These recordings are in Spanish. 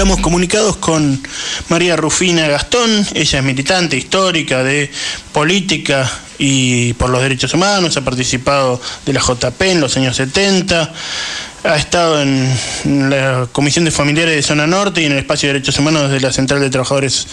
Estamos comunicados con María Rufina Gastón, ella es militante histórica de política y por los derechos humanos, ha participado de la JP en los años 70, ha estado en la Comisión de Familiares de Zona Norte y en el Espacio de Derechos Humanos de la Central de Trabajadores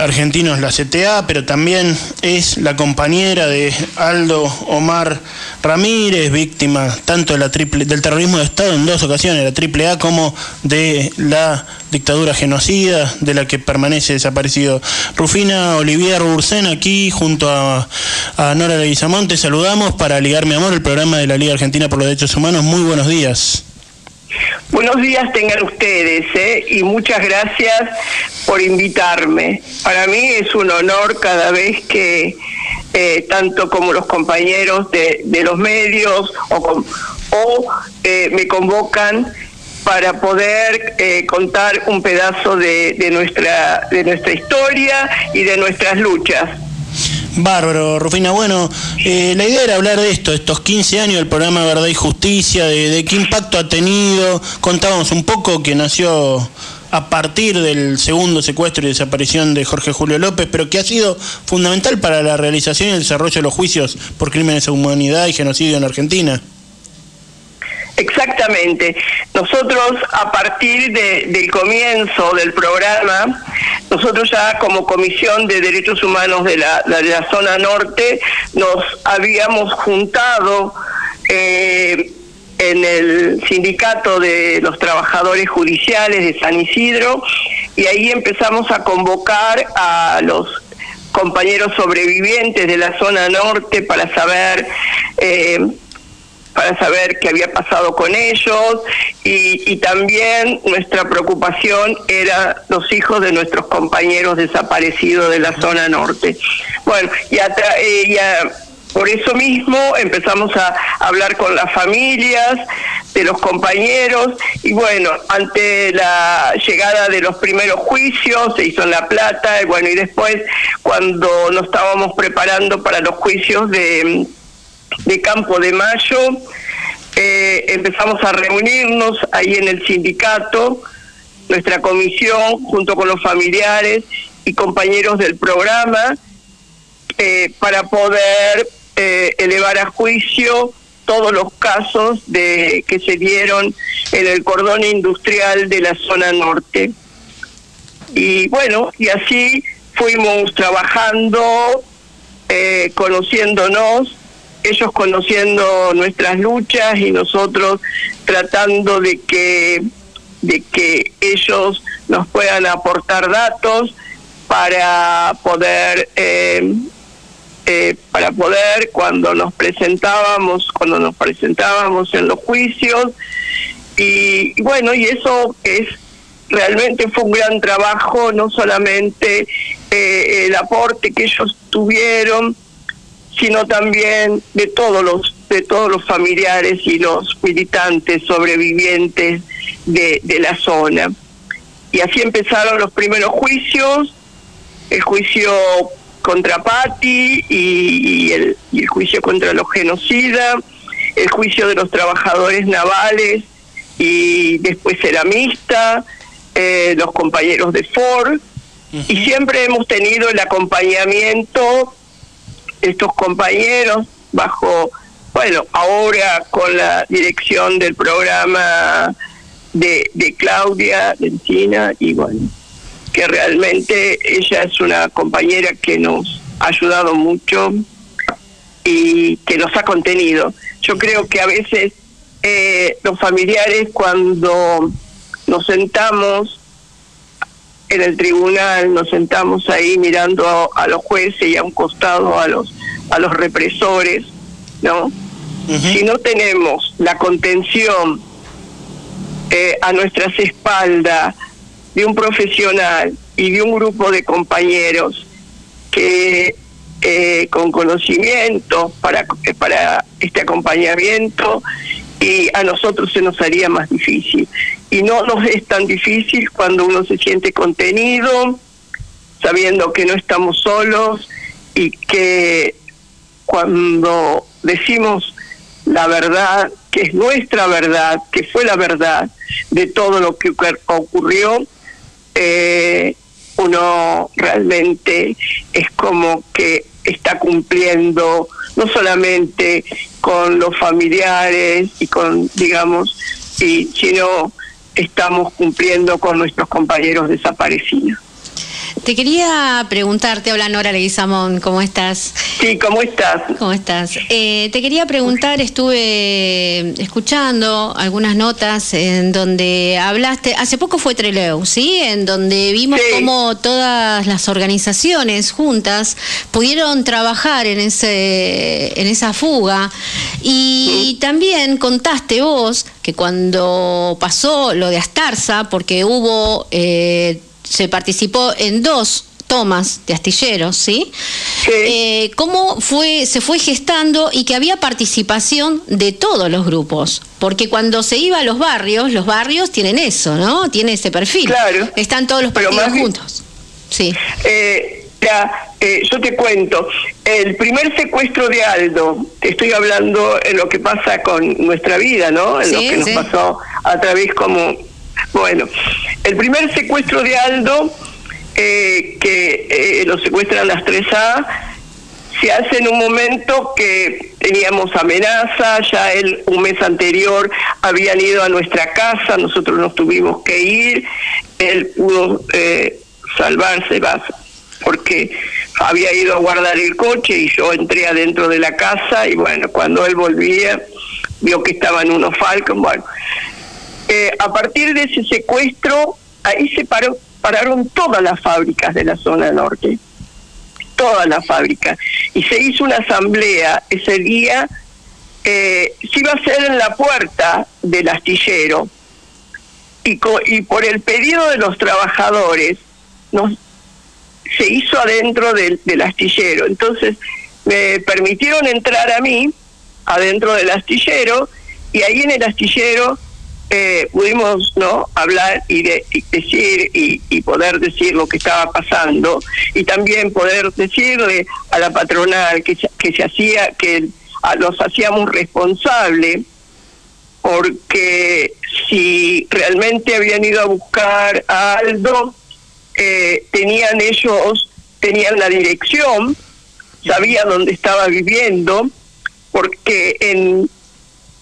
Argentinos, la CTA, pero también es la compañera de Aldo Omar Ramírez, víctima tanto de la triple, del terrorismo de Estado en dos ocasiones, la AAA como de la dictadura genocida de la que permanece desaparecido. Rufina Olivier Bursen aquí junto a, Nora Leguizamonte, saludamos para Ligar Mi Amor, el programa de la Liga Argentina por los Derechos Humanos. Muy buenos días. Buenos días tengan ustedes ¿eh? y muchas gracias por invitarme. Para mí es un honor cada vez que eh, tanto como los compañeros de, los medios o, o eh, me convocan para poder eh, contar un pedazo de, de, nuestra, de nuestra historia y de nuestras luchas. Bárbaro, Rufina. Bueno, eh, la idea era hablar de esto, estos 15 años del programa Verdad y Justicia, de, qué impacto ha tenido. Contábamos un poco que nació a partir del segundo secuestro y desaparición de Jorge Julio López, pero que ha sido fundamental para la realización y el desarrollo de los juicios por crímenes de humanidad y genocidio en Argentina. Exactamente. Nosotros a partir del comienzo del programa, nosotros ya como Comisión de Derechos Humanos de la, de la zona norte nos habíamos juntado eh, en el sindicato de los trabajadores judiciales de San Isidro y ahí empezamos a convocar a los compañeros sobrevivientes de la zona norte para saber eh, para saber qué había pasado con ellos. Y, también nuestra preocupación era los hijos de nuestros compañeros desaparecidos de la zona norte. Bueno, y, eh, por eso mismo empezamos a hablar con las familias de los compañeros. Y bueno, ante la llegada de los primeros juicios se hizo en La Plata y bueno, y después cuando nos estábamos preparando para los juicios de de Campo de Mayo, eh, empezamos a reunirnos ahí en el sindicato, nuestra comisión, junto con los familiares y compañeros del programa, eh, para poder eh, elevar a juicio todos los casos de que se dieron en el cordón industrial de la zona norte. Y bueno, y así fuimos trabajando, conociéndonos ellos conociendo nuestras luchas y nosotros tratando de que de que ellos nos puedan aportar datos para poder eh, eh, para poder cuando nos presentábamos cuando nos presentábamos en los juicios. Y, bueno y eso es realmente fue un gran trabajo no solamente eh, el aporte que ellos tuvieron sino también de todos los de todos los familiares y los militantes sobrevivientes de, de la zona. Y así empezaron los primeros juicios, el juicio contra Patti y, el, y el juicio contra los genocidas, el juicio de los trabajadores navales y después ceramista, eh, los compañeros de Ford, y siempre hemos tenido el acompañamiento estos compañeros bajo, bueno, ahora con la dirección del programa de, de Claudia China y bueno, que realmente ella es una compañera que nos ha ayudado mucho y que nos ha contenido. Yo creo que a veces eh, los familiares cuando nos sentamos en el tribunal nos sentamos ahí mirando a, los jueces y a un costado a los a los represores, ¿no? Si no tenemos la contención eh, a nuestras espaldas de un profesional y de un grupo de compañeros que eh, con conocimiento para, para este acompañamiento y a nosotros se nos haría más difícil. Y no nos es tan difícil cuando uno se siente contenido, sabiendo que no estamos solos y que cuando decimos la verdad, que es nuestra verdad, que fue la verdad, de todo lo que ocurrió, eh, uno realmente es como que está cumpliendo no solamente con los familiares y con, digamos, y, sino estamos cumpliendo con nuestros compañeros desaparecidos. Te quería preguntar, te habla Nora Leguizamón, ¿cómo estás? Sí, ¿cómo estás? ¿Cómo estás? Eh, te quería preguntar, estuve escuchando algunas notas en donde hablaste, hace poco fue Treleu, ¿sí? En donde vimos cómo todas las organizaciones juntas pudieron trabajar en, ese, en esa fuga y, también contaste vos que cuando pasó lo de Astarza, porque hubo... Eh, se participó en dos tomas de astilleros, ¿sí? Eh, ¿Cómo fue, se fue gestando y que había participación de todos los grupos? Porque cuando se iba a los barrios, los barrios tienen eso, ¿no? Tiene ese perfil. Claro. Están todos los partidos juntos. Sí. Eh, eh, yo te cuento, el primer secuestro de Aldo, te estoy hablando en lo que pasa con nuestra vida, ¿no? En lo que nos pasó a través como bueno, el primer secuestro de Aldo, eh, que eh, lo secuestran las 3A, se hace en un momento que teníamos amenaza, ya él un mes anterior habían ido a nuestra casa, nosotros nos tuvimos que ir, él pudo eh, salvarse, porque había ido a guardar el coche y yo entré adentro de la casa y bueno, cuando él volvía vio que estaban unos Falcon, bueno, eh, a partir de ese secuestro, ahí se paró, pararon todas las fábricas de la zona norte, todas las fábricas, y se hizo una asamblea ese día, eh, se iba a hacer en la puerta del astillero, y, y por el pedido de los trabajadores, nos, se hizo adentro del, del astillero. Entonces, me permitieron entrar a mí, adentro del astillero, y ahí en el astillero eh, pudimos no hablar y, de, decir y, poder decir lo que estaba pasando y también poder decirle a la patronal que, que se hacía que los hacíamos responsables porque si realmente habían ido a buscar a Aldo eh, tenían ellos tenían la dirección sabían dónde estaba viviendo porque en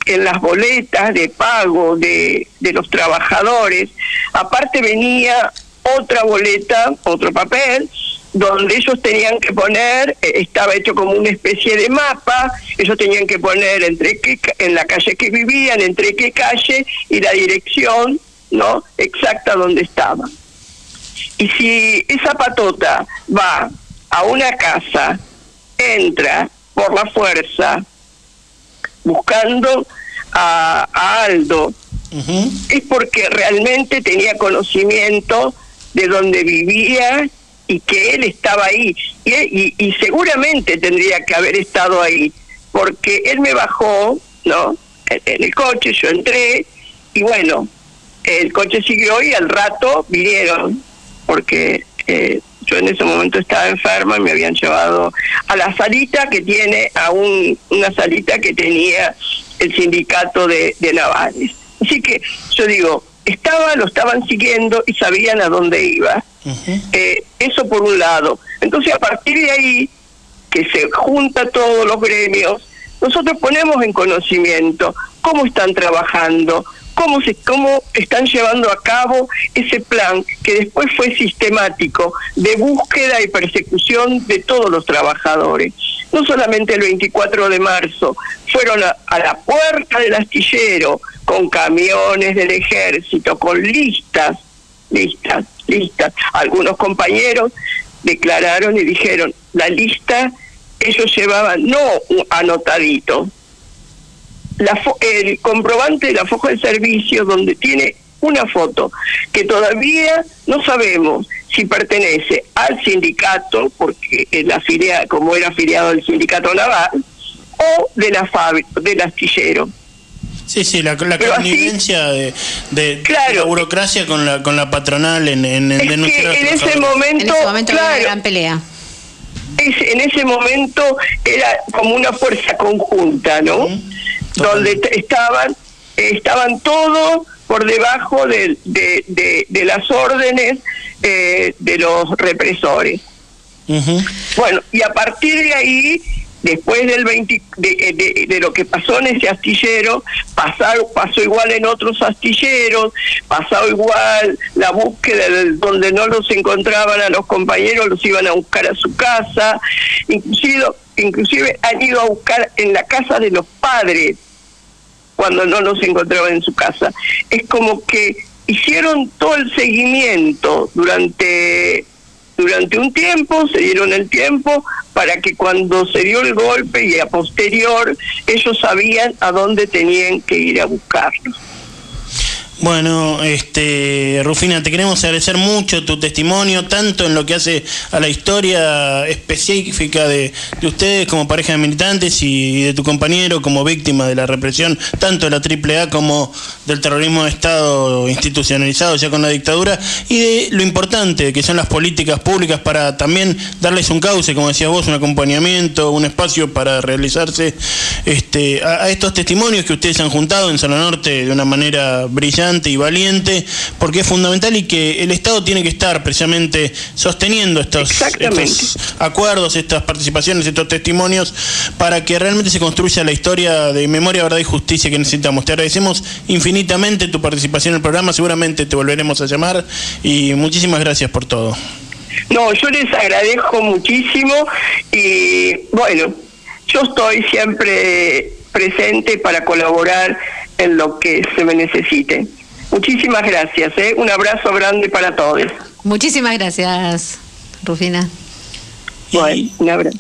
en las boletas de pago de, de los trabajadores. Aparte venía otra boleta, otro papel, donde ellos tenían que poner, eh, estaba hecho como una especie de mapa, ellos tenían que poner entre qué, en la calle que vivían, entre qué calle y la dirección, ¿no? Exacta donde estaban. Y si esa patota va a una casa, entra por la fuerza, buscando a, Aldo, es porque realmente tenía conocimiento de dónde vivía y que él estaba ahí. Y, y, seguramente tendría que haber estado ahí, porque él me bajó, ¿no? En, el coche, yo entré, y bueno, el coche siguió y al rato vinieron, porque eh, yo en ese momento estaba enferma y me habían llevado a la salita que tiene, a un, una salita que tenía el sindicato de, navales. Así que yo digo, estaba, lo estaban siguiendo y sabían a dónde iba. Eh, eso por un lado. Entonces a partir de ahí, que se junta todos los gremios, nosotros ponemos en conocimiento cómo están trabajando, cómo, se, cómo están llevando a cabo ese plan que después fue sistemático de búsqueda y persecución de todos los trabajadores. No solamente el 24 de marzo, fueron a, la puerta del astillero con camiones del ejército, con listas, listas, listas. Algunos compañeros declararon y dijeron, la lista ellos llevaban no anotadito, la el comprobante de la foja de servicio donde tiene una foto que todavía no sabemos si pertenece al sindicato, porque el afilia, como era afiliado al sindicato naval, o de la fábrica, del astillero. Sí, sí, la, la connivencia de, de, la burocracia con la con la patronal en, en, en, en ese momento, en ese momento claro, gran pelea. en ese momento era como una fuerza conjunta, ¿no? donde estaban estaban todos por debajo de, de, las órdenes eh, de los represores. Bueno, y a partir de ahí después del 20, de, de, lo que pasó en ese astillero, pasó, pasó igual en otros astilleros, pasó igual la búsqueda donde no los encontraban a los compañeros, los iban a buscar a su casa, inclusive, inclusive han ido a buscar en la casa de los padres cuando no los encontraban en su casa. Es como que hicieron todo el seguimiento durante durante un tiempo, se dieron el tiempo para que cuando se dio el golpe y a posterior ellos sabían a dónde tenían que ir a buscarlo. Bueno, este, Rufina, te queremos agradecer mucho tu testimonio, tanto en lo que hace a la historia específica de, ustedes como pareja de militantes y de tu compañero como víctima de la represión, tanto de la AAA como del terrorismo de Estado institucionalizado ya con la dictadura, y de lo importante que son las políticas públicas para también darles un cauce, como decías vos, un acompañamiento, un espacio para realizarse este, a, a estos testimonios que ustedes han juntado en Zona Norte de una manera brillante y valiente, porque es fundamental y que el Estado tiene que estar precisamente sosteniendo estos, acuerdos, estas participaciones, estos testimonios, para que realmente se construya la historia de memoria, verdad y justicia que necesitamos. Te agradecemos infinitamente tu participación en el programa, seguramente te volveremos a llamar y muchísimas gracias por todo. No, yo les agradezco muchísimo y bueno, yo estoy siempre presente para colaborar en lo que se me necesite. Muchísimas gracias, ¿eh? un abrazo grande para todos. Muchísimas gracias, Rufina. Bueno, un abrazo.